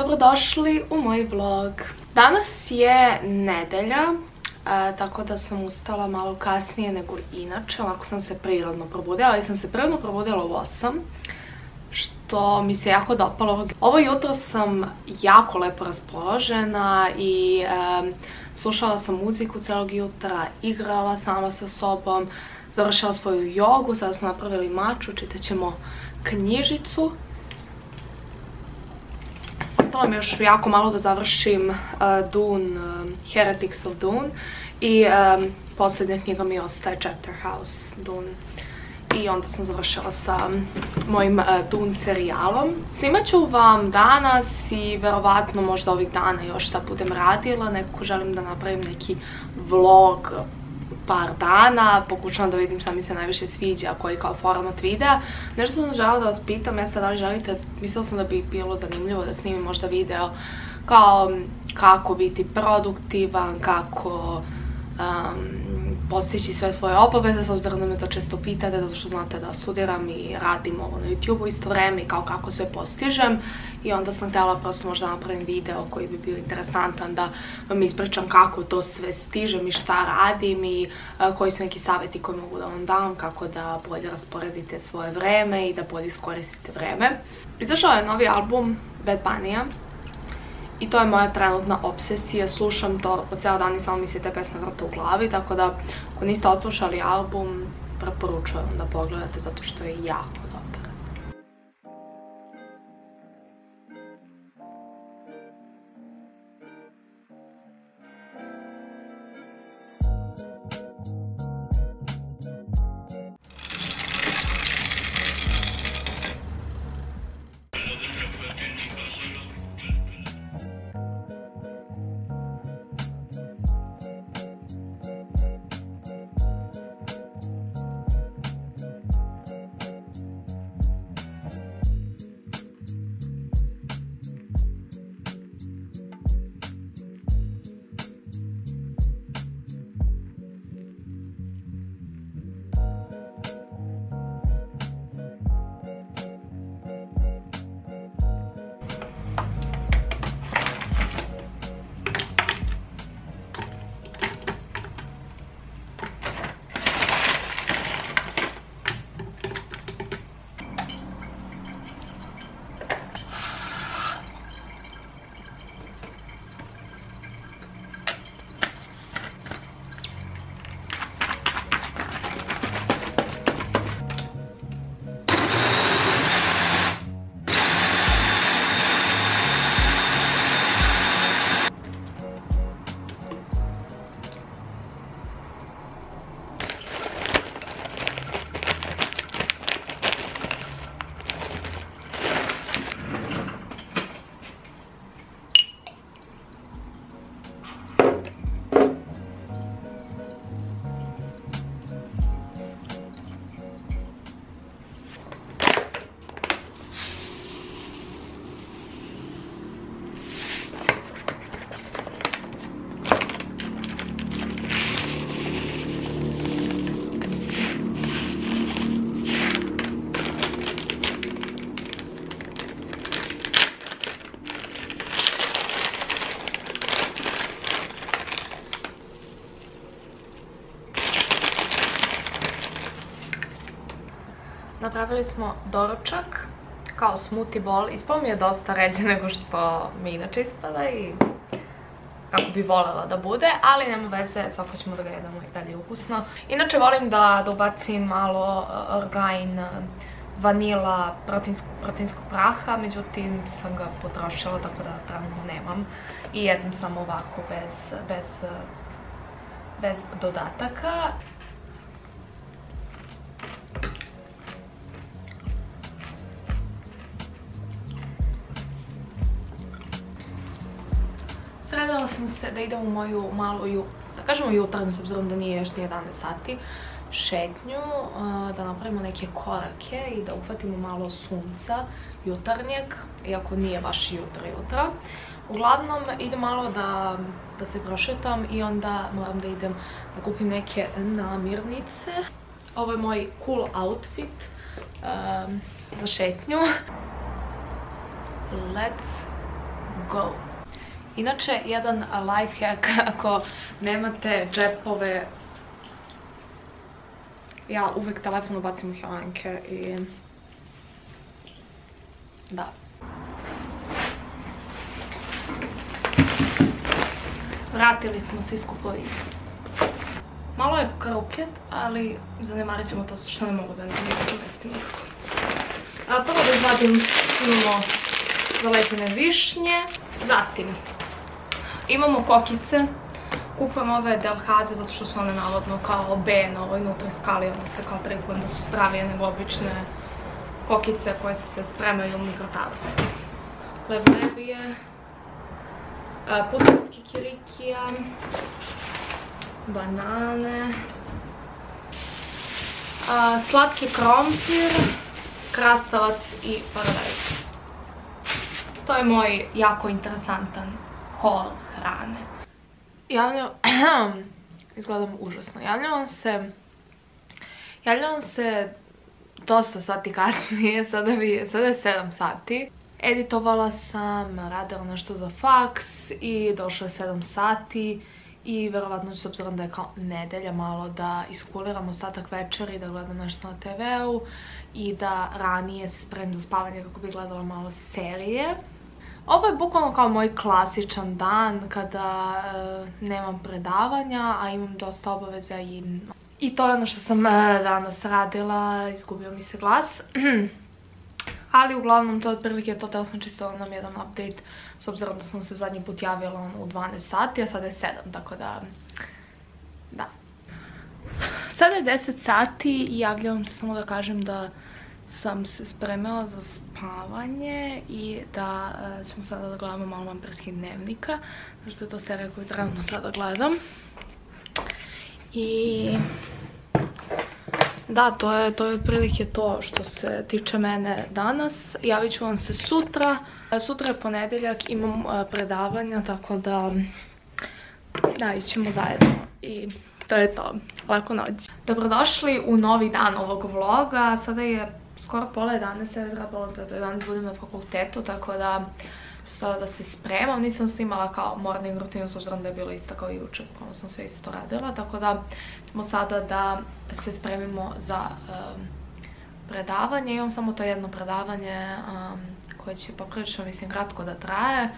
Dobrodošli u moj vlog. Danas je nedelja, e, tako da sam ustala malo kasnije nego inače, ovako sam se prirodno probudila, ali sam se prirodno probudila u 8, što mi se jako dopalo. Ovo jutro sam jako lepo raspoložena i slušala sam muziku celog jutra, igrala sama sa sobom, završila svoju jogu, sada smo napravili maču, čitat ćemo knjižicu ostalo mi još jako malo da završim uh, Dune, um, Heretics of Dune i um, posljednja knjiga mi ostaje Chapter House Dune i onda sam završila sa mojim Dune serijalom. Snimat ću vam danas i verovatno možda ovih dana još šta budem radila, nekako želim da napravim neki vlog par dana, pokušavam da vidim šta mi se najviše sviđa, koji kao format videa. Nešto sam žela da vas pitam, ja sad da li želite, mislila sam da bi bilo zanimljivo da snimim možda video kao kako biti produktivan, kako postići sve svoje obaveze, s obzirom da me to često pitate, zato što znate da studiram i radim ovo na YouTube-u isto vreme i kao kako sve postižem. I onda sam htjela prosto možda napravim video koji bi bio interesantan da vam ispričam kako to sve stižem i šta radim i e, koji su neki savjeti koji mogu da vam dam, kako da bolje rasporedite svoje vreme i da bolje iskoristite vreme. Izašao je novi album Bad Bunny-a i to je moja trenutna obsesija, slušam to po cijel dan i samo mi se te pesme vrte u glavi, tako da ako niste odslušali album, preporučujem da pogledate zato što je jako Napravili smo doručak kao smoothie bowl. Ispao mi je dosta ređe nego što mi inače ispada i kako bi voljela da bude, ali nema veze, svako ćemo da ga jedemo i dalje ukusno. Inače volim da, ubacim malo orgain, uh, vanila, proteinskog praha, međutim sam ga potrošila tako da trenutno nemam i jedem samo ovako bez, bez, uh, bez dodataka. Sam se da idem u moju malu, da kažemo jutarnju, s obzirom da nije još 11 sati, šetnju, da napravimo neke korake i da uhvatimo malo sunca jutarnjeg, iako nije baš jutro jutro. Uglavnom, idem malo da, da se prošetam i onda moram da idem da kupim neke namirnice. Ovo je moj cool outfit za šetnju. Let's go! Inače, jedan life hack ako nemate džepove ja uvijek telefon ubacim u hjelanke i... Da. Vratili smo se iz. Malo je kroket, ali zanemarit ćemo to što ne mogu da ne uvestim A prvo da izvadim imamo zaleđene višnje. Zatim imamo kokice kupujem ove delhaze zato što su one navodno kao B na ovoj onda se kao trikujem da su zdravije nego obične kokice koje se spremaju u mikrotalasni. Leblebije, putnik kikirikija, banane, slatki krompir, krastavac i paradajz. To je moj jako interesantan haul hrane javljam, izgledam užasno, javljam se, javljam se dosta sati kasnije, sada, je 7 sati. Editovala sam, radila nešto za faks i došlo je 7 sati i verovatno s obzirom da je kao nedelja malo da iskuliram ostatak večeri, da gledam nešto na TV-u i da ranije se spremim za spavanje kako bi gledala malo serije. Ovo je bukvalno kao moj klasičan dan kada e, nemam predavanja, a imam dosta obaveza i... I to je ono što sam e, danas radila, izgubio mi se glas. Ali uglavnom to je otprilike to, teo sam čisto nam jedan update s obzirom da sam se zadnji put javila ono, u 12 sati, a sada je 7, tako da... Da. Sada je 10 sati i javljam se samo da kažem da sam se spremila za spavanje i da e, ćemo sada da gledamo malo vampirskih dnevnika, što je to serija koju trenutno sada gledam. I da, to je, to je otprilike to što se tiče mene danas. Javit ću vam se sutra. E, sutra je ponedeljak, imam e, predavanja, tako da da, ićemo zajedno i to je to. Lako noć. Dobrodošli u novi dan ovog vloga. Sada je skoro pola 11, ja trebalo da do 11 budem na fakultetu, tako da ću sada da se spremam. Nisam snimala kao morning rutinu, s obzirom da je bilo isto kao i jučer, ono sam sve isto radila, tako da ćemo sada da se spremimo za predavanje. Imam samo to jedno predavanje koje će poprilično, mislim, kratko da traje.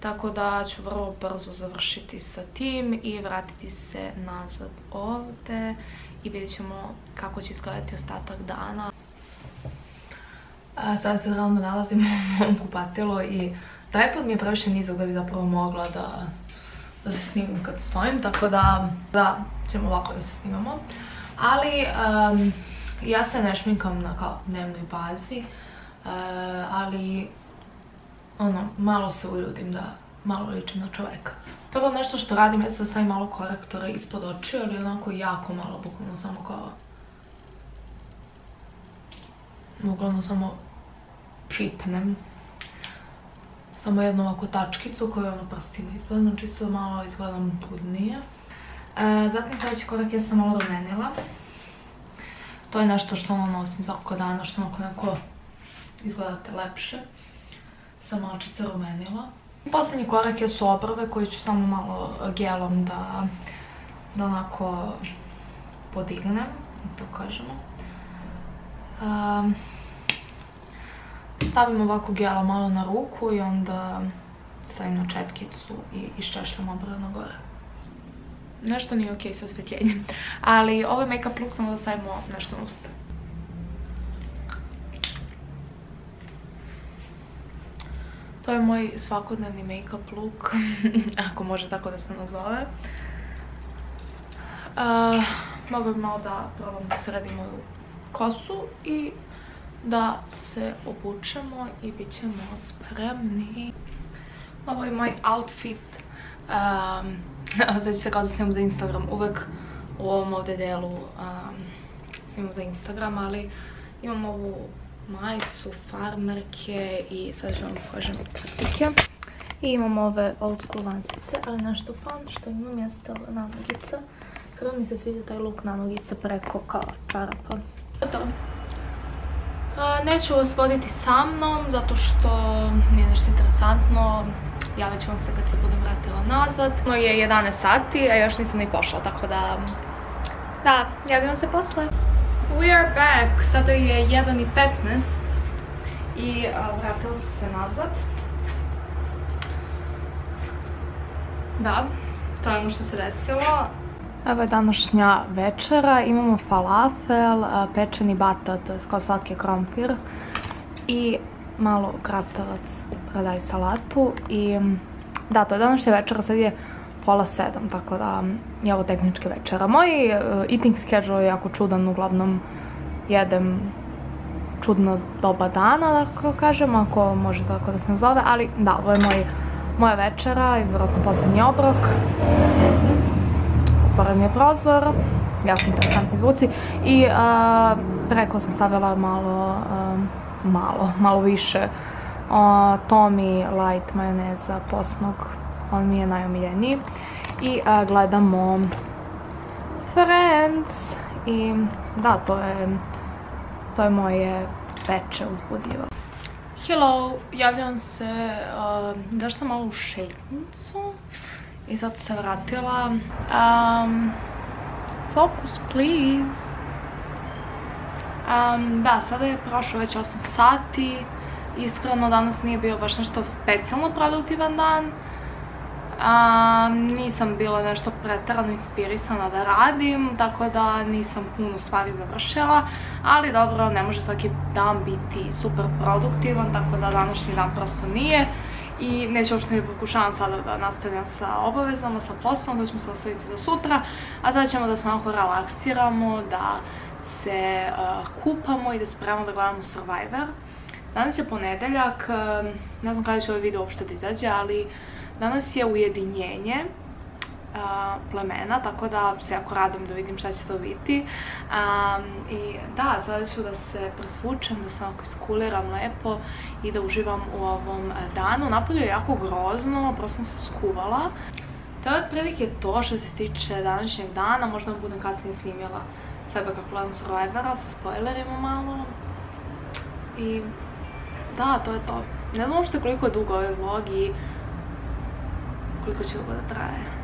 Tako da ću vrlo brzo završiti sa tim i vratiti se nazad ovdje i vidjet ćemo kako će izgledati ostatak dana. Sada se realno nalazim u ovom kupatilu i tripod mi je previše nizak da bi zapravo mogla da, se snimim kad stojim, tako da, da ćemo ovako da se snimamo. Ali ja se ne šminkam na kao dnevnoj bazi, eh, ali ono, malo se uljudim da malo ličim na čoveka. Prvo nešto što radim je da stavim malo korektora ispod očiju, ali onako jako malo, bukvalno samo kao... Uglavnom samo pipnem. Samo jednu ovakvu tačkicu koju ono prstima izgledam, znači se malo izgledam budnije. E, zatim sljedeći korak ja sam malo rumenila. To je nešto što ono nosim oko dana, što onako neko izgledate lepše. Sam malčice rumenila. Posljednji korak je su obrve koje ću samo malo gelom da, da onako podignem, to kažemo. Stavim ovako gela malo na ruku i onda stavim na četkicu i iščešljam obrano gore. Nešto nije okej sa osvjetljenjem. Ali ovaj make-up look samo da stavimo nešto na usta. To je moj svakodnevni make-up look, ako može tako da se nazove. Uh, mogu bi malo da probam da sredim moju kosu i da se obučemo i bit ćemo spremni. Ovo je moj outfit. Um, se kao da snimam za Instagram. Uvek u ovom ovdje delu um, snimam za Instagram, ali imam ovu majicu, farmerke i sad ću vam pokažem patike. I imam ove old school lansice, ali nešto fun što ima mjesto nanogica. Sada mi se sviđa taj look nanogica preko kao čarapa. To Neću vas voditi sa mnom, zato što nije nešto interesantno. Javit ću vam se kad se budem vratila nazad. No je 11 sati, a još nisam ni pošla, tako da... Da, javim vam se posle. We are back, sada je 1.15 i vratila sam se nazad. Da, to je ono što se desilo. Evo je današnja večera, imamo falafel, pečeni batat, kao slatki krompir i malo krastavac, predaj salatu i da, to je današnja večera, sad je pola sedam, tako da je ovo tehnički večera. Moj e, eating schedule je jako čudan, uglavnom jedem čudno doba dana, da kažem, ako može tako da se nazove, ali da, ovo je moj, moja večera i vjerojatno posljednji obrok. Otvoren je prozor, jako interesantni zvuci i preko sam stavila malo, malo, malo više Tommy light majoneza posnog, on mi je najomiljeniji. I gledamo Friends i da, to je, to je moje veče uzbudljivo. Hello, javljam se, uh, sam malo u šetnicu i sad se vratila. focus please. da, sada je prošlo već 8 sati. Iskreno danas nije bio baš nešto specijalno produktivan dan nisam bila nešto pretjerano inspirisana da radim, tako da nisam puno stvari završila, ali dobro, ne može svaki dan biti super produktivan, tako da današnji dan prosto nije i neću uopšte ne pokušavam sada da nastavljam sa obavezama, sa poslom, da ćemo se ostaviti za sutra, a sada ćemo da se malo relaksiramo, da se kupamo i da spremamo da gledamo Survivor. Danas je ponedeljak, ne znam kada će ovaj video uopšte da izađe, ali Danas je ujedinjenje plemena, tako da se jako radim da vidim šta će to biti. I da, sada ću da se presvučem, da se onako iskuliram lepo i da uživam u ovom danu. Napolju je jako grozno, prosto sam se skuvala. To je otprilike to što se tiče današnjeg dana, možda vam budem kasnije snimila sebe kako gledam Survivora sa spoilerima malo. I da, to je to. Ne znam uopšte koliko je dugo ovaj vlog i koliko će ovo da traje.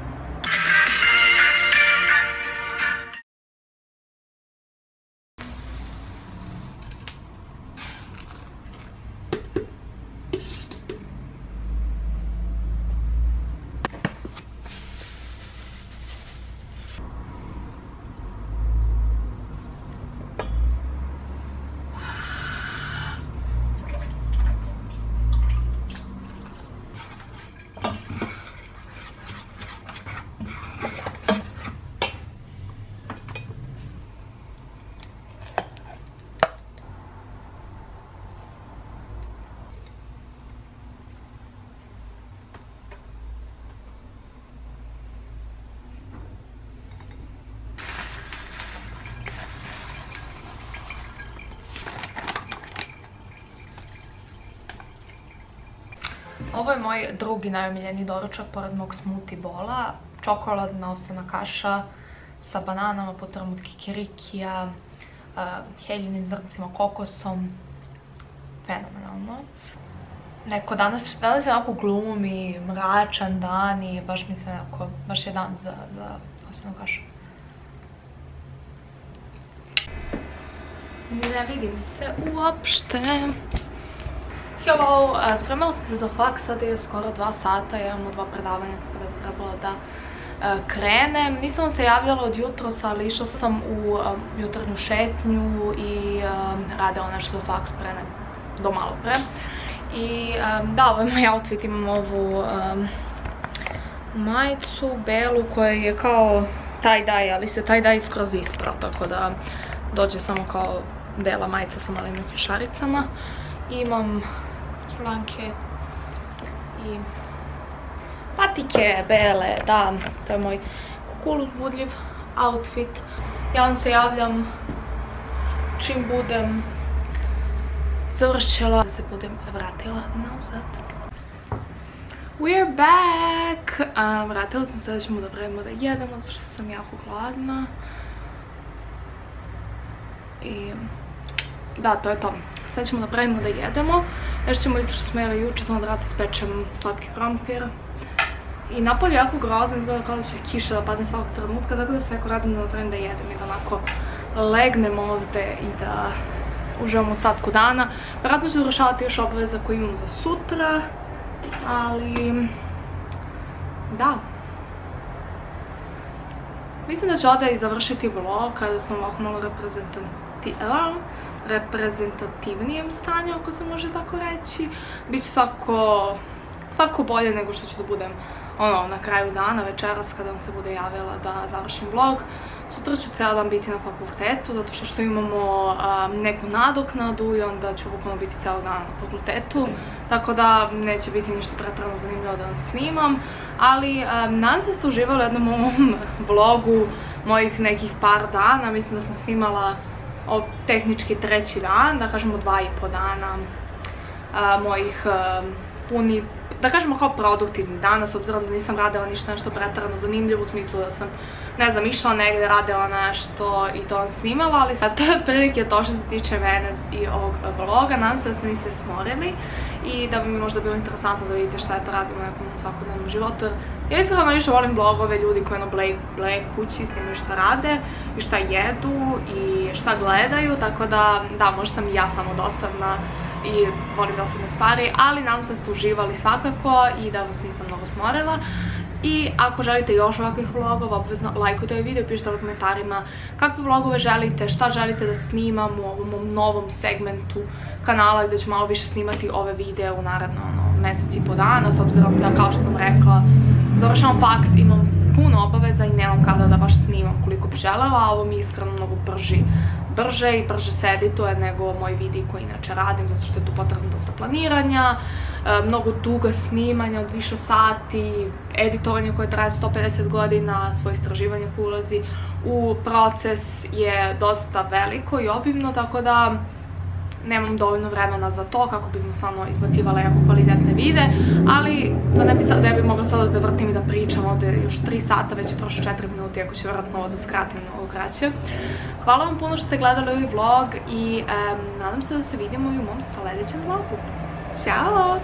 Ovo je moj drugi najomiljeni doručak pored mog smoothie bola. Čokoladna osana kaša sa bananama, potom od kikirikija, heljinim zrncima, kokosom. Fenomenalno. Neko danas, danas je onako glumi, mračan dan i baš mi se onako, baš je dan za, za osanu kašu. Ne vidim se uopšte. Hello, spremala sam se za faks, sad je skoro dva sata, imamo dva predavanja tako da bi trebalo da krenem. Nisam se javljala od jutros, ali išla sam u jutarnju šetnju i radila nešto za faks pre do malo pre. I da, ovo je moj outfit, imam ovu majicu, belu, koja je kao tie-dye, ali se tie-dye skroz isprao, tako da dođe samo kao bela majica sa malim šaricama. Imam flanke i patike bele, da, to je moj kukul uzbudljiv outfit. Ja vam se javljam čim budem završila da se budem vratila nazad. We're back! vratila sam se da ćemo da vrememo da jedemo, zato što sam jako gladna. I... Da, to je to. Sad ćemo da pravimo da jedemo. Još ćemo isto što smo jeli juče, samo da rati spečem slatki krompir. I napolje je jako grozno, izgleda kao da će kiša da padne svakog trenutka, tako da se jako radim da napravim da jedem i da onako legnem ovdje i da uživam u ostatku dana. Vjerojatno ću završavati još obaveza koju imam za sutra, ali da. Mislim da ću ovdje i završiti vlog kada sam ovako malo reprezentativnijem stanju, ako se može tako reći. Biće svako, svako bolje nego što ću da budem ono, na kraju dana, večeras kada vam se bude javila da završim vlog. Sutra ću cijel dan biti na fakultetu, zato što što imamo neku nadoknadu i onda ću bukvalno biti cijel dan na fakultetu. Tako da neće biti ništa pretredno zanimljivo da vam snimam. Ali nadam se da ste uživali u jednom ovom vlogu mojih nekih par dana. Mislim da sam snimala tehnički treći dan, da kažemo dva i po dana mojih puni da kažemo kao produktivni dana, s obzirom da nisam radila ništa nešto pretjerano zanimljivo, u smislu da sam, ne znam, išla negdje, radila nešto i to vam snimala, ali sad to je otprilike to što se tiče mene i ovog vloga, nadam se da se niste smorili i da bi mi možda bilo interesantno da vidite šta je to radim u nekom svakodnevnom životu. Ja iskreno najviše volim vlogove ljudi koji ono blej kući, snimaju šta rade i šta jedu i šta gledaju, tako da, da, možda sam i ja samo dosadna i volim osobne stvari, ali nadam se da ste uživali svakako i da vas nisam mnogo smorila. I ako želite još ovakvih vlogova, obvezno lajkujte ovaj video pišite u komentarima kakve vlogove želite, šta želite da snimam u ovom novom segmentu kanala gdje ću malo više snimati ove videe u naredno ono, mjesec i po dana, s obzirom da kao što sam rekla, završavam faks, imam puno obaveza i nemam kada da baš snimam koliko bi želela, a ovo mi iskreno mnogo brži brže i brže se edituje nego moj vidi koji inače radim zato što je tu potrebno dosta planiranja, e, mnogo duga snimanja od više sati, editovanje koje traje 150 godina, svoje istraživanje ulazi u proces je dosta veliko i obimno, tako da nemam dovoljno vremena za to kako bih mu stvarno izbacivala jako kvalitetne vide, ali da ne bi, sad, da bi mogla sada da vrtim i da pričam ovdje još 3 sata, već je prošlo 4 minuta, iako ću vjerojatno ovo da skratim ovo kraće. Hvala vam puno što ste gledali ovaj vlog i nadam se da se vidimo i u mom sljedećem vlogu. Ćao!